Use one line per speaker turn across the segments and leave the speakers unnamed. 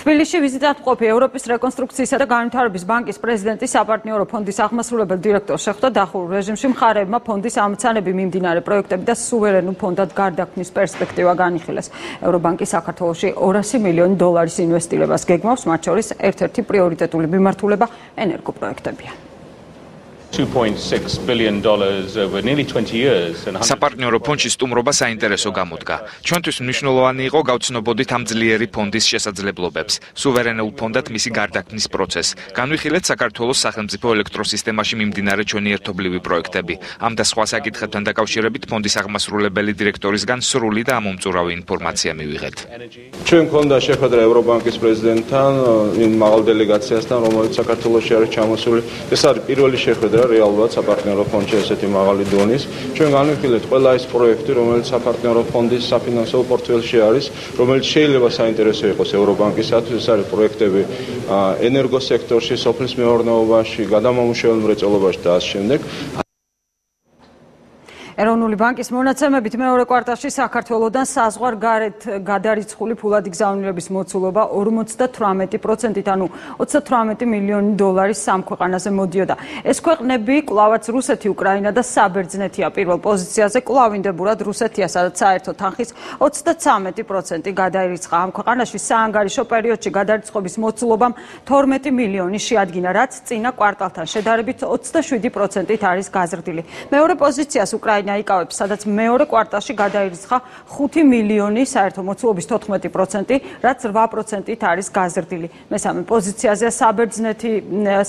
თბილისში ვიზიტად მყოფი ევროპის რეკონსტრუქციისა და განვითარების ბანკის პრეზიდენტი საპარტნიორო ფონდის აღმასრულებელ დირექტორს შეხვდა დახურულ რეჟიმში მხარეებმა ფონდის ამცანები მიმდინარე პროექტები და სუვერენულ ფონდად გარდაქმნის პერსპექტივა განიხილეს. ევრობანკი საქართველოში 200 მილიონი დოლარის ინვესტირებას გეგმავს, მათ შორის ერთ-ერთი პრიორიტეტული მიმართულება ენერგოპროექტებია.
საპარტნიორო ფონდში სტუმრობა საინტერესო გამოდგა. ჩვენთვის მნიშვნელოვანი იყო გავცნობოდით ამ ძლიერი ფონდის შესაძლებლობებს, სუვერენულ ფონდად მისი გარდაქმნის პროცესს. განვიხილეთ საქართველოს სახელმწიფო ელექტროსისტემაში მიმდინარე ჩვენი ერთობლივი პროექტები. ამ და სხვა საკითხებთან დაკავშირებით ფონდის აღმასრულებელი დირექტორისგან სრული და ამომწურავი ინფორმაცია მივიღეთ.
ჩვენ გქონდა შეხვედრა ევრობანკის პრეზიდენტთან, იმ მაღალ დელეგაციასთან, რომელიც საქართველოში არის ჩამოსული. ეს არის პირველი შეხვედრა და რეალურად საპარტნიორო ფონდში ესეთი მაღალი დონის. ჩვენ განვიხილეთ ყველა ეს პროექტი, რომელიც საპარტნიორო ფონდის საფინანსო პორტფელში არის, რომელიც შეიძლება საინტერესო იყოს ევრობანკისათვის, ეს არის პროექტები ენერგოსექტორში, სოფლის მეურნეობაში, გადამამუშავებელ მრეწველობაში და ამ შემდეგ.
ეროვნული ბანკის მონაცემებით მეორე კვარტალში საქართველოსდან საზღვარგარეთ გადარიცხული ფულადი გზავნილების მოცულობა 58%-ით, ანუ 38 მილიონი დოლარის სამ ქვეყანაზე მოდიოდა. ეს ქვეყნები კლავაც რუსეთი, უკრაინა და საბერძნეთია პირველ პოზიციაზე, კლავინდებურად რუსეთია, სადაც საერთო თანხის 33% გადაირიცხა ამ ქვეყანაში საანგარიშო პერიოდში გადარიცხობის მოცულობამ 12 მილიონი შეადგინა, რაც წინა კვარტალთან შედარებით 27%-ით არის გაზრდილი. მეორე პოზიციას უკრაინა აიკავებს, სადაც მეორე კვარტალში გადაირიცხა 5 მილიონი საერთო მოცულობის 14%, რაც 8%-ით არის გაზრდილი. მესამე პოზიციაზეა საბერძნეთი,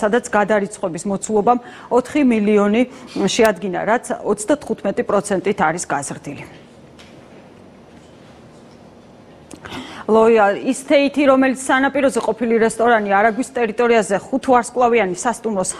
სადაც გადარიცხების მოცულობამ 4 მილიონი შეადგინა, რაც 35%-ით არის გაზრდილი. ლოიალ ისთეითი რომელიც სანაპიროზე ყოფილი რესტორანი არაგვის ტერიტორიაზე ხუთ ვარსკვლავიანი სასტუმროს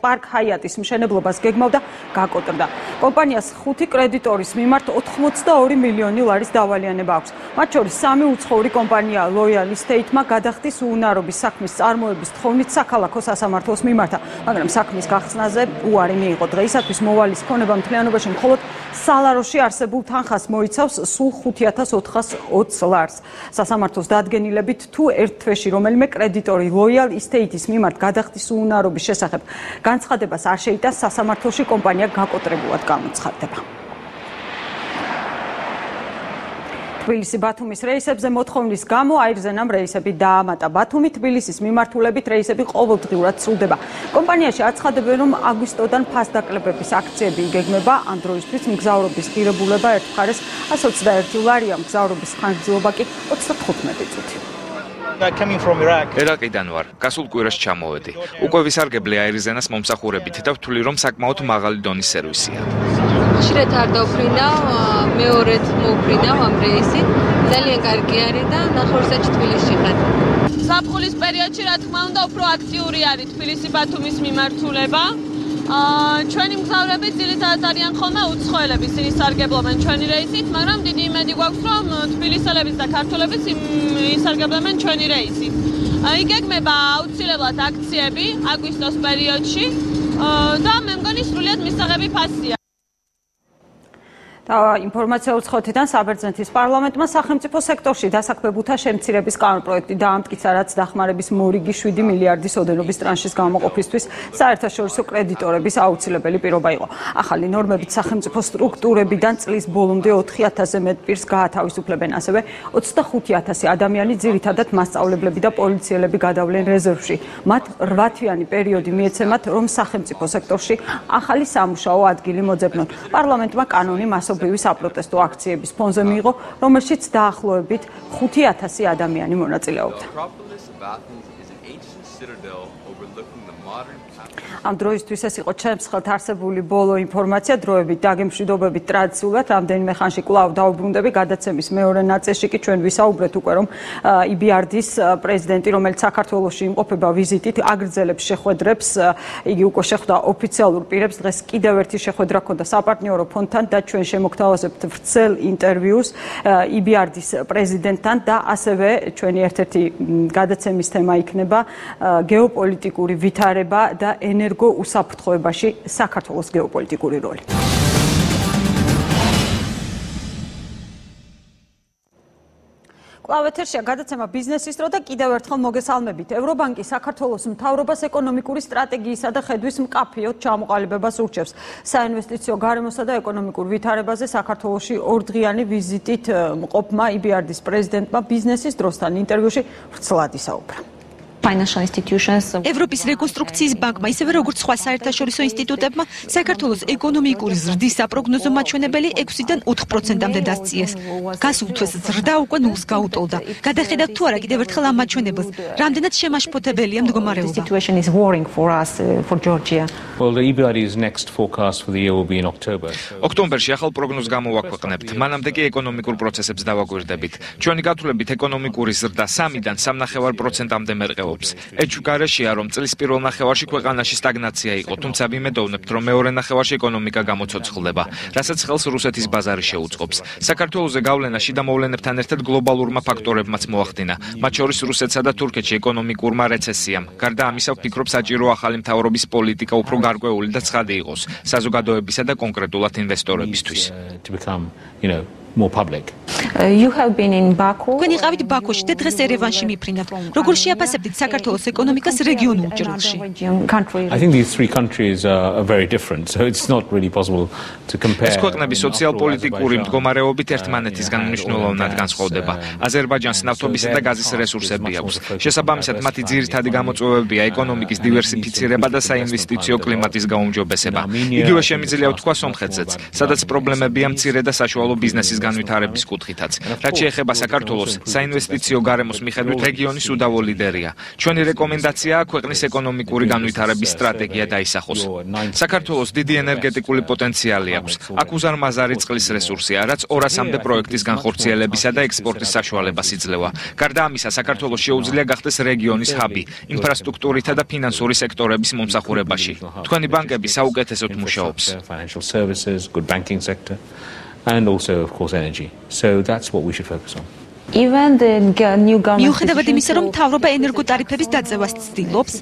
პარკ ჰაიატის მშენებლობას გეგმავდა გაკოტრდა კომპანიას ხუთი კრედიტორის მიმართ 82 მილიონი ლარის დავალიანება აქვს მათ შორის სამი უცხოური კომპანია ლოიალ ისთეითმა გადახდის უუნარობის საქმის წარმოების თხოვნით საქალაქო სასამართლოს მიმართა. მაგრამ საქმის გახსნაზე უარი მიიღო დღეისათვის. მოვალის ქონება მთლიანობაში მხოლოდ სალაროში არსებულ თანხას მოიცავს სულ 5420 ლარს. სასამართლოს დადგენილებით თუ ერთ თვეში რომელიმე კრედიტორი ლოიალ ისთეითის მიმართ გადახდის უუნარობის შესახებ განცხადებას არ შეიტანს სასამართლოში კომპანია გაკოტრებულად გამოცხადდება თბილისი ბათუმის რეისებზე მოთხოვნის გამო აირზენამ რეისები დაამატა ბათუმი თბილისის მიმართულებით რეისები ყოველდღიურად სრულდება კომპანიაში აცხადებენ რომ აგვისტოდან ფასდაკლებების აქციები იგეგმება ამ დროისთვის მგზავრობის ღირებულება ერთხარეს 121 ლარია მგზავრობის ხანგრძლივობა კი 35 წუთი
ერაყიდან ვარ. გასულ კვირას ჩამოვედი. უკვე ვისარგებლე აირიზენას მომსახურებით და ვთვლი რომ საკმაოდ მაღალი დონის სერვისია.
ხშირად არ დავფრინავ, მეორედ მოვფრინავ ამ რეისით. ძალიან კარგი არის და ნახორსაჩ თბილისში ხარ.
საფხულის პერიოდში რა თქმა უნდა უფრო აქტიური არის თბილისი ბათუმის მიმართულება. აა ჩვენი მგზავრები ძირითადად არიან ხოლმე უცხოელები, ისინი სარგებლობენ ჩვენი რეისით, მაგრამ დიდი იმედი გვაქვს, რომ თბილისელებიც და ქართველებიც ისარგებლებენ ჩვენი რეისით. იგეგმება აუცილებლად აქციები აგვისტოს პერიოდში და მე მგონი სრულიად მისაღები ფასია.
და ინფორმაცია უცხოეთიდან საბერძნეთის პარლამენტმა სახელმწიფო სექტორში დასაქმებულთა შემცირების კანონპროექტი დაამტკიცა, რაც დახმარების მორიგი 7 მილიარდის ოდენობის ტრანშის გამოყოფისთვის საერთაშორისო კრედიტორების აუცილებელი პირობა იყო. ახალი ნორმებით სახელმწიფო სტრუქტურებიდან წლის ბოლომდე 4000-ზე მეტ პირს გაათავისუფლებენ, ასევე 25000 ადამიანი ძირითადად მასწავლებლები და პოლიციელები გადავლენ რეზერვში. მათ 8 თვიანი პერიოდი მიეცემათ, რომ სახელმწიფო სექტორში ახალი სამუშაო ადგილი მოძებნონ. პარლამენტმა კანონი მასო მასობრივი საპროტესტო აქციების ფონზე მიიღო, რომელშიც დაახლოებით 5000 ადამიანი მონაწილეობდა. ამ დროისთვის ეს იყო ჩემს ხელთ არსებული ბოლო ინფორმაცია დროებით დაგემშვიდობებით ტრადიციულად რამდენიმე ხანში კვლავ დაუბრუნდები გადაცემის მეორე ნაწილში კი ჩვენ ვისაუბრეთ უკვე რომ EBRD-ის პრეზიდენტი რომელიც საქართველოში იმყოფება ვიზიტით აგრძელებს შეხვედრებს იგი უკვე შეხვდა ოფიციალურ პირებს დღეს კიდევ ერთი შეხვედრა ჰქონდა საპარტნიორო ფონდთან და ჩვენ შემოგთავაზებთ ვრცელ ინტერვიუს EBRD-ის პრეზიდენტთან და ასევე ჩვენი ერთ-ერთი გადაცემის თემა იქნება გეოპოლიტიკური ვითარება და ენერგო უსაფრთხოებაში საქართველოს გეოპოლიტიკური როლი. კლავეთერშია გადაცემა ბიზნესის დრო და კიდევ ერთხელ მოგესალმებით. ევრობანკი საქართველოს მთავრობას ეკონომიკური სტრატეგიისა და ხედვის მკაფიოდ ჩამოყალიბებას ურჩევს. საინვესტიციო გარემოსა და ეკონომიკურ ვითარებაზე საქართველოში ორდღიანი ვიზიტით მყოფმა IBRD-ის პრეზიდენტმა ბიზნესის დროსთან ინტერვიუში ვრცლად ისაუბრა.
Financial institutions ევროპის რეკონსტრუქციის ბანკმა ისევე როგორც სხვა საერთაშორისო ინსტიტუტებმა საქართველოს ეკონომიკური ზრდის საპროგნოზო მაჩვენებელი 6-დან 4%-მდე დასციეს. გასულ თვეს ზრდა უკვე ნულს გაუტოლდა. გადახედავთ თუ არა კიდევ ერთხელ ამ მაჩვენებელს, რამდენად შემაშფოთებელია მდგომარეობა. situation is worrying for us uh, for Georgia.
Well the EBRD's next forecast for the year will be in October.
ოქტომბერში ახალ პროგნოზს გამოვაქვეყნებთ. მანამდე კი ეკონომიკურ პროცესებს დავაკვირდებით. ჩვენი გათვლებით ეკონომიკური ზრდა 3-დან 3.5%-მდე მერყეობს. ფლობს. ეჩუგარეშია რომ წლის პირველ ნახევარში ქვეყანაში სტაგნაცია იყო, თუმცა ვიმედოვნებთ რომ მეორე ნახევარში ეკონომიკა გამოცოცხლდება, რასაც ხელს რუსეთის ბაზარი შეუწყობს. საქართველოსზე გავლენა შიდა მოვლენებთან ერთად გლობალურმა ფაქტორებმაც მოახდინა, მათ შორის რუსეთსა და თურქეთში ეკონომიკურმა რეცესიამ. გარდა ამისა, ვფიქრობ საჭირო ახალი მთავრობის პოლიტიკა უფრო გარკვეული და ცხადი იყოს საზოგადოებისა და კონკრეტულად ინვესტორებისთვის.
Uh, more public.
Uh, you have been in Baku.
თქვენ იყავით ბაქოში და დღეს ერევანში მიფრინავთ. როგორ შეაფასებთ საქართველოს ეკონომიკას რეგიონულ ჭრილში?
I think these three countries are very different, so it's not really possible to compare.
ეს ქვეყნები სოციალ-პოლიტიკური მდგომარეობით ერთმანეთისგან მნიშვნელოვნად განსხვავდება. აზერბაიჯანს ნავთობისა და გაზის რესურსები აქვს. შესაბამისად, მათი ძირითადი გამოწვევებია ეკონომიკის დივერსიფიცირება და საინვესტიციო კლიმატის გაუმჯობესება. იგივე შემიძლია ვთქვა სომხეთზეც, სადაც პრობლემებია მცირე და საშუალო ბიზნესის განვითარების კუთხითაც. რაც შეეხება საქართველოს საინვესტიციო გარემოს მიხედვით რეგიონის უდავო ლიდერია. ჩვენი რეკომენდაციაა ქვეყნის ეკონომიკური განვითარების სტრატეგია დაისახოს. საქართველოს დიდი ენერგეტიკული პოტენციალი აქვს. აქ უზარმაზარი წყლის რესურსია, რაც 200-მდე პროექტის განხორციელებისა და ექსპორტის საშუალებას იძლევა. გარდა ამისა, საქართველოს შეუძლია გახდეს რეგიონის ჰაბი ინფრასტრუქტურითა და ფინანსური სექტორების მომსახურებაში. თქვენი ბანკები საუკეთესოდ მუშაობს.
And also of course energy. So that's what we should focus on.
Even the new government
მიუხედავად იმისა, რომ თავრობა ენერგოტარიფების დაწევას ცდილობს,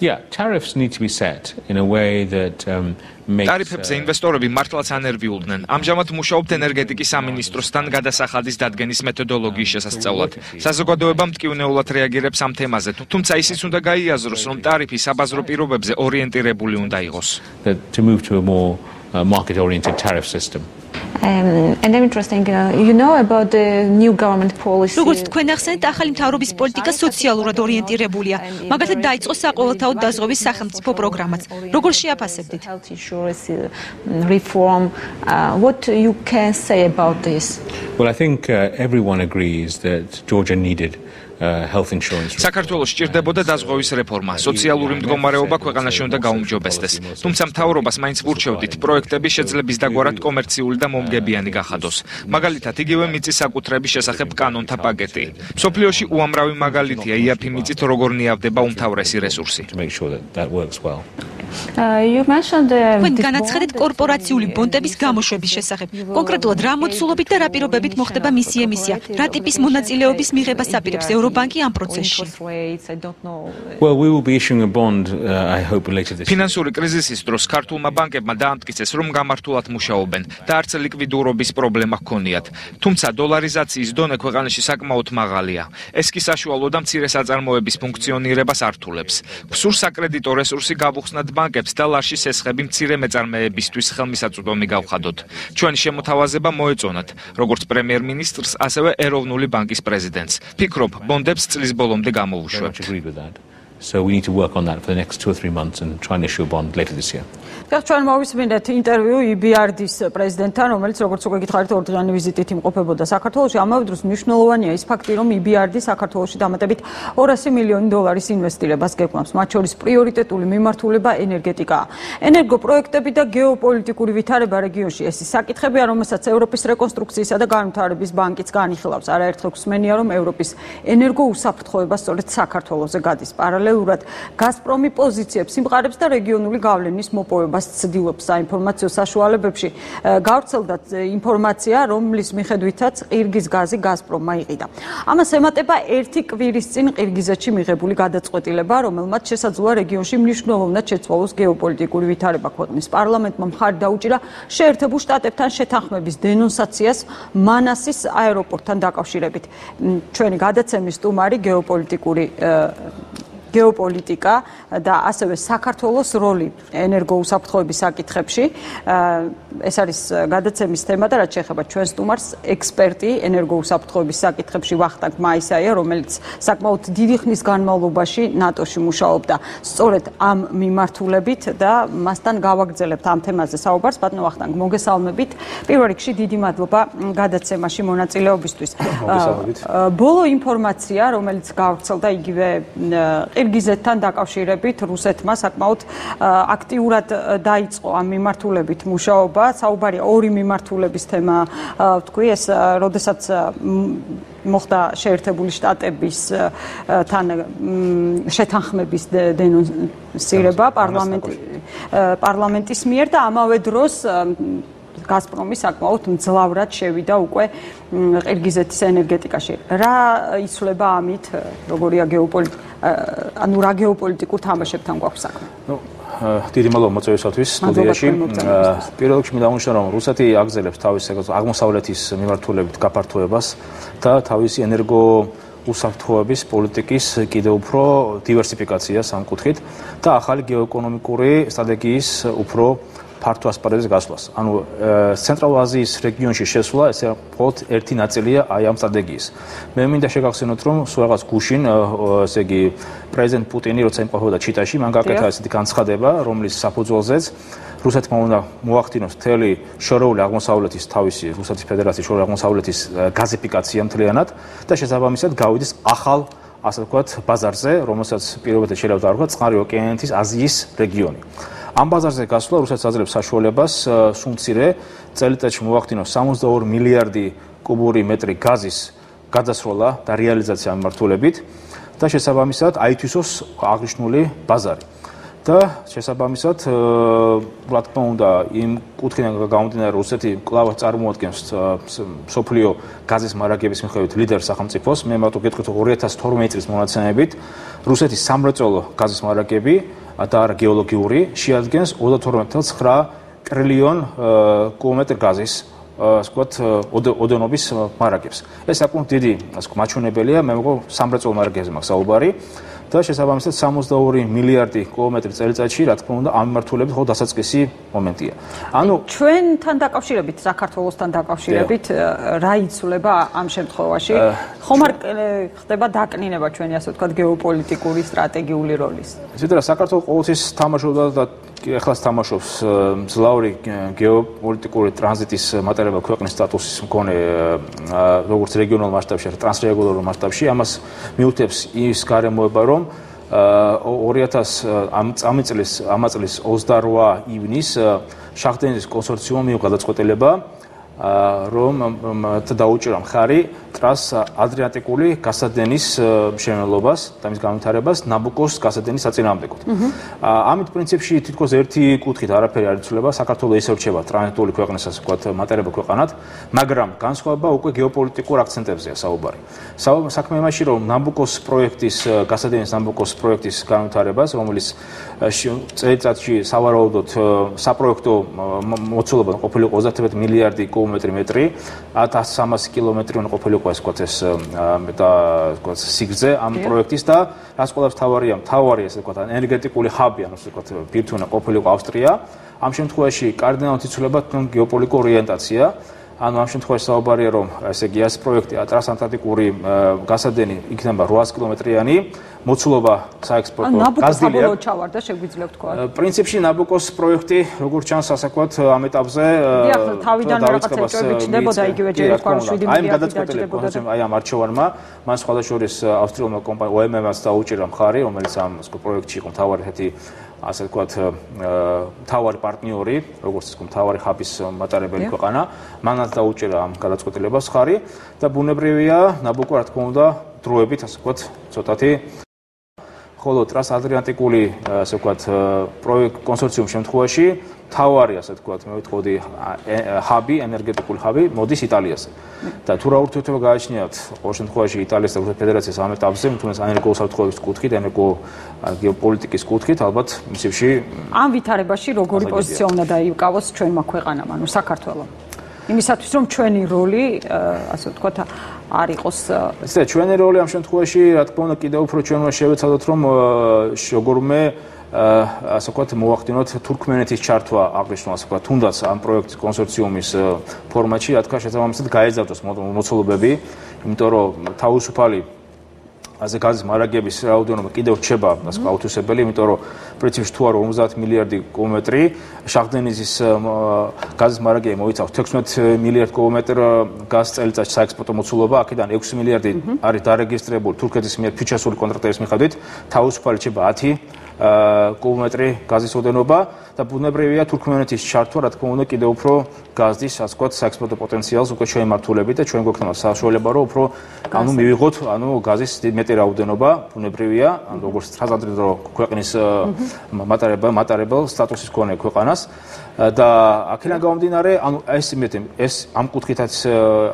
Yeah, tariffs need to be set in a way that um
ტარიფებზე ინვესტორები მართლაც ანერვიულდნენ. ამჟამად მუშაობთ ენერგეტიკის სამინისტროსთან გადასახადის დადგენის მეთოდოლოგიის შესასწავლად. საზოგადოება მტკივნეულად რეაგირებს ამ თემაზე, თუმცა ისიც უნდა გაიაზროს, რომ ტარიფი საბაზრო პირობებზე ორიენტირებული უნდა იყოს.
To move to a more uh, market oriented tariff system.
Um, and I'm interesting uh, you know about the new government policy.
როგორც თქვენ ახსენეთ, ახალი მთავრობის პოლიტიკა სოციალურად ორიენტირებულია. მაგალითად დაიწყო საყოველთაო დაზღვევის სახელმწიფო პროგრამაც. როგორ შეაფასებდით?
reform uh, what you can say about this?
Well, I think uh, everyone agrees that Georgia needed health insurance.
საქართველოს სჭირდებოდა დაზღვევის რეფორმა. სოციალური მდგომარეობა ქვეყანაში უნდა გაუმჯობესდეს. თუმცა მთავრობას მაინც ვურჩევდით პროექტების შეძლების დაგვარად კომერციული და მომგებიანი გახადოს. მაგალითად, იგივე მიწის საკუთრების შესახებ კანონთა პაკეტი. სოფლიოში უამრავი მაგალითია იაფი მიწით როგორ ნიავდება უმთავრესი რესურსი.
You mentioned the
When განაცხადეთ კორპორაციული ბონდების გამოშვების შესახებ. კონკრეტულად რა მოცულობით და რა პირობებით მოხდება მისი ემისია? რა ტიპის მონაწილეობის მიღებას აპირებს ევროპა ბანკი ამ პროცესში.
Well, we will be issuing a bond uh, I hope later this.
ფინანსური კრიზისის დროს ქართულმა ბანკებმა დაამტკიცეს, რომ გამართულად მუშაობენ და არც ლიკვიდურობის პრობლემა ჰქონიათ. თუმცა დოლარიზაციის დონე ქვეყანაში საკმაოდ მაღალია. ეს კი საშუალო და მცირე საწარმოების ფუნქციონირებას ართულებს. ფსურ საკრედიტო რესურსი გავუხსნათ ბანკებს და ლარში სესხები მცირე მეწარმეებისთვის ხელმისაწვდომი გავხადოთ. ჩვენი შემოთავაზება მოეწონათ, როგორც პრემიერ-მინისტრს, ასევე ეროვნული ბანკის პრეზიდენტს. ფიქრობ, ბონ ფონდებს წლის ბოლომდე გამოვუშვებთ.
So we need to work on that for the next 2 or 3 months and try and issue a bond later this year.
ხა ჩვენ მოვისმინეთ ინტერვიუ EBRD-ის პრეზიდენტთან, რომელიც როგორც უკვე გითხარით, ორდღიანი ვიზიტით იმყოფებოდა საქართველოში. ამავე დროს მნიშვნელოვანია ის ფაქტი, რომ EBRD საქართველოში დამატებით 200 მილიონი დოლარის ინვესტირებას გეკვნავს. მათ შორის პრიორიტეტული მიმართულება ენერგეტიკაა. ენერგოპროექტები და გეოპოლიტიკური ვითარება რეგიონში ეს ის საკითხებია, რომელსაც ევროპის რეკონსტრუქციისა და განვითარების ბანკიც განიხილავს. არაერთხელ გვსმენია, რომ ევროპის ენერგოუსაფრთხოება სწორედ საქართველოსზე გადის. პარალელურად ველურად გაზპრომი პოზიციებს იმყარებს და რეგიონული გავლენის მოპოვებას ცდილობს საინფორმაციო საშუალებებში. გავრცელდა ინფორმაცია, რომლის მიხედვითაც ყირგიზ გაზი გაზპრომმა იყიდა. ამას ემატება ერთი კვირის წინ ყირგიზეთში მიღებული გადაწყვეტილება, რომელმაც შესაძლოა რეგიონში მნიშვნელოვნად შეცვალოს გეოპოლიტიკური ვითარება ქვეყნის პარლამენტმა მხარი დაუჭირა შეერთებულ შტატებთან შეთანხმების დენონსაციას მანასის აეროპორტთან დაკავშირებით. ჩვენი გადაცემის სტუმარი გეოპოლიტიკური გეოპოლიტიკა და ასევე საქართველოს როლი ენერგოუსაფრთხოების საკითხებში. ეს არის გადაცემის თემა და რაც შეეხება ჩვენ სტუმარს, ექსპერტი ენერგოუსაფრთხოების საკითხებში ვახტანგ მაისაია, რომელიც საკმაოდ დიდი ხნის განმავლობაში ნატოში მუშაობდა. სწორედ ამ მიმართულებით და მასთან გავაგრძელებთ ამ თემაზე საუბარს. ბატონო ვახტანგ, მოგესალმებით. პირველ რიგში დიდი მადლობა გადაცემაში მონაწილეობისთვის. ბოლო ინფორმაცია, რომელიც გავრცელდა იგივე ყირგიზეთთან დაკავშირებით რუსეთმა საკმაოდ აქტიურად დაიწყო ამ მიმართულებით მუშაობა. საუბარია ორი მიმართულების თემა, ვთქვი, ეს როდესაც მოხდა შეერთებული შტატების თან შეთანხმების დენონსირება პარლამენტი პარლამენტის მიერ და ამავე დროს გაზპრომი საკმაოდ მძლავრად შევიდა უკვე ყირგიზეთის ენერგეტიკაში. რა იცვლება ამით, როგორია გეოპოლიტიკა ანუ რა გეოპოლიტიკურ თამაშებთან გვაქვს საქმე?
ნუ დიდი მადლობა მოწვევისათვის სტუდიაში. პირველ რიგში მინდა აღნიშნო, რომ რუსეთი აგზელებს თავის აღმოსავლეთის მიმართულებით გაფართოებას და თავისი ენერგო უსაფრთხოების პოლიტიკის კიდევ უფრო დივერსიფიკაციას ამ კუთხით და ახალი გეოეკონომიკური სტრატეგიის უფრო ფართო ასპარეზის გასვლას. ანუ ცენტრალურ აზიის რეგიონში შესვლა ესე მხოლოდ ერთი ნაწილია აი ამ სტრატეგიის. მე მინდა შეგახსენოთ, რომ სულ რაღაც გუშინ, ესე იგი, პრეზიდენტ პუტინი როცა იმყოფებოდა ჩიტაში, მან გაკეთა ესეთი განცხადება, რომლის საფუძველზეც რუსეთმა უნდა მოახდინოს მთელი შორეული აღმოსავლეთის თავისი რუსეთის ფედერაციის შორეული აღმოსავლეთის გაზიფიკაცია მთლიანად და შესაბამისად გავიდეს ახალ ასე ვთქვათ ბაზარზე, რომელსაც პირობითად შეიძლება დავარქვათ წყნარი ოკეანეთის აზიის რეგიონი. ამ ბაზარზე გასვლა რუსეთს აძლევს საშუალებას სუმცირე წელიწადში მოახდინოს 62 მილიარდი კუბური მეტრი გაზის გადასროლა და რეალიზაცია მიმართულებით და შესაბამისად აითვისოს აღნიშნული ბაზარი. და შესაბამისად, რა თქმა უნდა, იმ კუთხიდან გამომდინარე, რუსეთი კლავ წარმოადგენს სოფლიო გაზის მარაგების მიხედვით ლიდერ სახელმწიფოს. მე მარტო გეტყვით 2012 წლის მონაცემებით, რუსეთის სამრეწველო გაზის მარაგები და არა გეოლოგიური შეადგენს 32.9 ტრილიონ კუბომეტრ გაზის სკოთ ოდენობის მარაგებს. ეს საკმაოდ დიდი ასე მაჩვენებელია, მე მგონი სამრეწველო მარაგებზე მაქვს საუბარი. და შესაბამისად 62 მილიარდი კილომეტრი წელიწადში, რა თქმა უნდა, ამ მიმართულებით ხო დასაწყისი მომენტია.
ანუ ჩვენთან დაკავშირებით, საქართველოსთან დაკავშირებით, რა იცვლება ამ შემთხვევაში? ხომ არ ხდება დაკნინება ჩვენი ასე ვთქვათ გეოპოლიტიკური სტრატეგიული როლის?
ზედა საქართველოს ყოველთვის თამაშობდა და ეხლა თამაშობს მძლავრი გეოპოლიტიკური ტრანზიტის მატერიალა ქვეყნის სტატუსის მქონე როგორც რეგიონალურ მასშტაბში, ტრანსრეგულარულ მასშტაბში, ამას მიუთებს ის გარემოება, რომ 2000 ამ წლის ამ წლის 28 ივნის შახტენის კონსორციუმი გადაწყვეტილება რომ დაუჭირა მხარი ტრას ადრიატიკული გასადენის მშენებლობას და მის განვითარებას ნაბუკოს გასადენის საწინააღმდეგოდ. ამით პრინციპში თითქოს ერთი კუთხით არაფერი არ იცვლება, საქართველოს ისევ რჩება ტრანზიტული ქვეყნის ასე ვთქვათ მატერიალა ქვეყანად, მაგრამ განსხვავება უკვე გეოპოლიტიკურ აქცენტებზეა საუბარი. საქმე იმაში, რომ ნაბუკოს პროექტის გასადენის ნაბუკოს პროექტის განვითარებას, რომელიც წელიწადში სავარაუდოდ საპროექტო მოცულობა ყოფილიყო 31 მილიარდი კუბომეტრი მეტრი 1300 კილომეტრი უნდა ყოფილიყო ეს თქვა ეს და თქვა სიგრძე ამ პროექტის და რას ყველაფერს თავარია თავარი ესე თქვა ენერგეტიკული ჰაბი ანუ ესე თქვა ბირთუნა ყოფილიყო ავსტრია. ამ შემთხვევაში კარდინალურად იცვლება თქვენ გეოპოლიტიკური ორიენტაცია ანუ ამ შემთხვევაში საუბარია რომ ესე იგი ეს პროექტი ტრანსანტარქტიკური გასადენი იქნება 800 კილომეტრიანი მოცულობა საექსპორტო
გაზდილი აქვს. ნაბუკოს ჩავარდა შეგვიძლია თქვა.
პრინციპში ნაბუკოს პროექტი როგორც ჩანს ასაკოთ ამ ეტაპზე
თავიდან რაღაც ეჭვები ჩნდებოდა იგივე ჯერ თქვა 7
მილიარდი გადაწყვეტილება აი ამ არჩევანმა მან სხვადასხვის ავსტრიულმა კომპანიამ OMM-ს დაუჭირა მხარი რომელიც ამ პროექტში იყო თავარი ერთი ასე ვთქვათ, თავარი პარტნიორი, როგორც ისე თავარი ხაბის მატარებელი ქვეყანა, მანაც დაუჭირა ამ გადაწყვეტილებას ხარი და ბუნებრივია, ნაბუკო რა თქმა უნდა, დროებით ასე ვთქვათ, ცოტათი ხოლო ტრანსადრიატიკული ასე ვქვათ პროექტ კონსორციუმ შემთხვევაში თავარი ასე ვთქვათ, მე ვიტყოდი ჰაბი, ენერგეტიკული ჰაბი მოდის იტალიაზე. და თუ რა ურთიერთობა გააჩნიათ ყოველ შემთხვევაში იტალიის და რუსეთის ფედერაციის ამ ეტაპზე, თუნდაც ენერგო უსაფრთხოების კუთხით, ენერგო გეოპოლიტიკის კუთხით, ალბათ მისივში
ამ ვითარებაში როგორი პოზიცია უნდა დაიკავოს ჩვენმა ქვეყანამ, ანუ საქართველოს? იმისათვის რომ ჩვენი როლი ასე ვთქვათ არ იყოს
ესე ჩვენი როლი ამ შემთხვევაში რა თქმა უნდა კიდევ უფრო ჩვენ უნდა შევეცადოთ რომ შეგორმე ასე ვთქვათ, მოახდინოთ თურქმენეთის ჩართვა აღნიშნულ ასე ვთქვათ, თუნდაც ამ პროექტის კონსორციუმის ფორმატში, რა თქმა უნდა, შესაბამისად გაეძავოს მოცულობები, იმიტომ რომ თავისუფალი ასე გაზის მარაგების რაოდენობა კიდევ რჩება ასე აუთვისებელი, იმიტომ რომ პრინციპში თუ არ 50 მილიარდი კუბომეტრი შახდენიზის გაზის მარაგები მოიცავს 16 მილიარდ კუბომეტრ გაზს წელიწადში საექსპორტო მოცულობა, აქედან 6 მილიარდი არის დარეგისტრირებული თურქეთის მიერ ფიჩასური კონტრაქტების მიხედვით, თავისუფალი რჩება 10 კუბომეტრი გაზის ოდენობა და ბუნებრივია თურქმენეთის ჩართვა, რა თქმა უნდა, კიდევ უფრო გაზის, ასე ვთქვათ, საექსპორტო პოტენციალს უკვე შეემართულებით და ჩვენ გვექნება საშუალება, რომ უფრო ანუ მივიღოთ, ანუ გაზის მეტი რაოდენობა, ბუნებრივია, ანუ როგორც ტრანზიტრო ქვეყნის მატარებელ მატარებელ სტატუსის მქონე ქვეყანას და აქედან გამომდინარე, ანუ ეს იმეთი ეს ამ კუთხითაც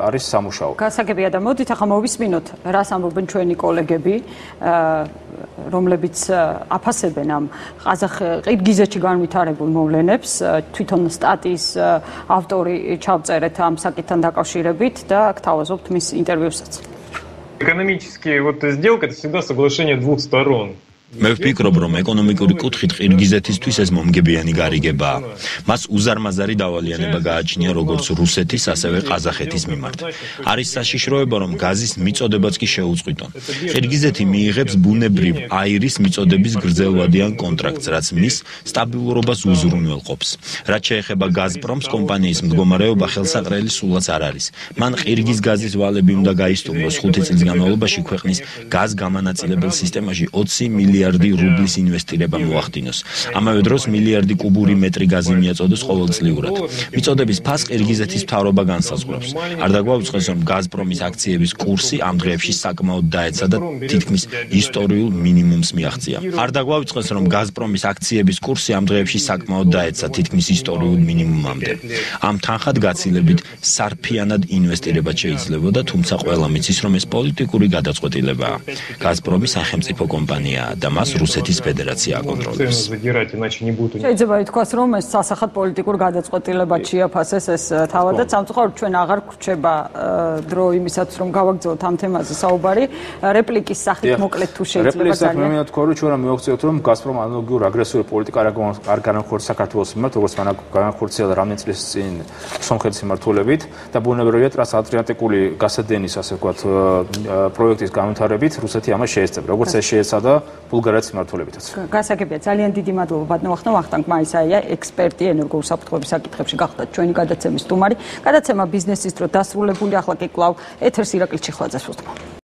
არის სამუშაო.
გასაგებია და მოდით ახლა მოვისმინოთ, რას ამბობენ ჩვენი კოლეგები, რომლებიც აფასებენ ამ ყაზახ ყირგიზეთში განვითარებულ მოვლენებს, თვითონ სტატიის ავტორი ჩავწერეთ ამ საკითხთან დაკავშირებით და გთავაზობთ მის ინტერვიუსაც.
Экономические вот сделка это всегда соглашение двух сторон.
მე ვფიქრობ, რომ ეკონომიკური კუთხით ყირგიზეთისთვის ეს მომგებიანი გარიგებაა. მას უზარმაზარი დავალიანება გააჩნია როგორც რუსეთის, ასევე ყაზახეთის მიმართ. არის საშიშროება, რომ გაზის მიწოდებაც კი შეუწყვიტონ. ყირგიზეთი მიიღებს ბუნებრივ აირის მიწოდების გრძელვადიან კონტრაქტს, რაც მის სტაბილურობას უზრუნველყოფს. რაც შეეხება გაზპრომს კომპანიის მდგომარეობა ხელსაყრელი სულაც არ არის. მან ყირგიზ გაზის ვალები უნდა გაისტუმროს 5 წლის განმავლობაში ქვეყნის გაზ გამანაწილებელ სისტემაში 20 მილი მილიარდი რუბლის ინვესტირება მოახდინოს. ამავე დროს მილიარდი კუბური მეტრი გაზი მიაწოდოს ყოველწლიურად. მიწოდების ფას ყირგიზეთის მთავრობა განსაზღვრავს. არ დაგვაუწყეს რომ გაზპრომის აქციების კურსი ამ დღეებში საკმაოდ დაეცა და თითქმის ისტორიულ მინიმუმს მიაღწია. არ დაგვაუწყეს რომ გაზპრომის აქციების კურსი ამ დღეებში საკმაოდ დაეცა თითქმის ისტორიულ მინიმუმამდე. ამ თანხად გაცილებით სარფიანად ინვესტირება შეიძლებოდა, თუმცა ყველა მიცის რომ ეს პოლიტიკური გადაწყვეტილებაა. გაზპრომი სახელმწიფო კომპანიაა და და მას რუსეთის ფედერაცია აკონტროლებს.
შეიძლება ითქვას, რომ ეს სასახად პოლიტიკურ გადაწყვეტილებად შეაფასეს ეს თავადაც სამწუხაროდ ჩვენ აღარ გვრჩება დრო იმისაც რომ გავაგზავნოთ ამ თემაზე საუბარი. რეპლიკის სახით მოკლედ თუ შეიძლება ძალიან. რეპლიკის
სახით მე მინდა თქვა, რომ ჩვენ რა მივახციოთ, რომ გასპრომ ანალოგიურ აგრესიული პოლიტიკა არ განახორციელებს საქართველოს მიმართ, როგორც მან განახორციელა რამდენი წლის წინ სომხეთის მიმართულებით და ბუნებრივია ტრანსადრიატიკული გასადენის ასე ვთქვათ პროექტის განვითარებით რუსეთი ამას შეეცდება. როგორც ეს შეეცადა ბულგარეთის მმართველობითაც.
გასაგებია, ძალიან დიდი მადლობა ბატონო ვახტანგ ვახტანგ მაისაია, ექსპერტი ენერგოუსაფრთხოების საკითხებში გახდა ჩვენი გადაცემის სტუმარი. გადაცემა ბიზნესის დრო დასრულებული, ახლა კი კლავ ეთერს ირაკლი ჩიხლაძეს უსწრებ.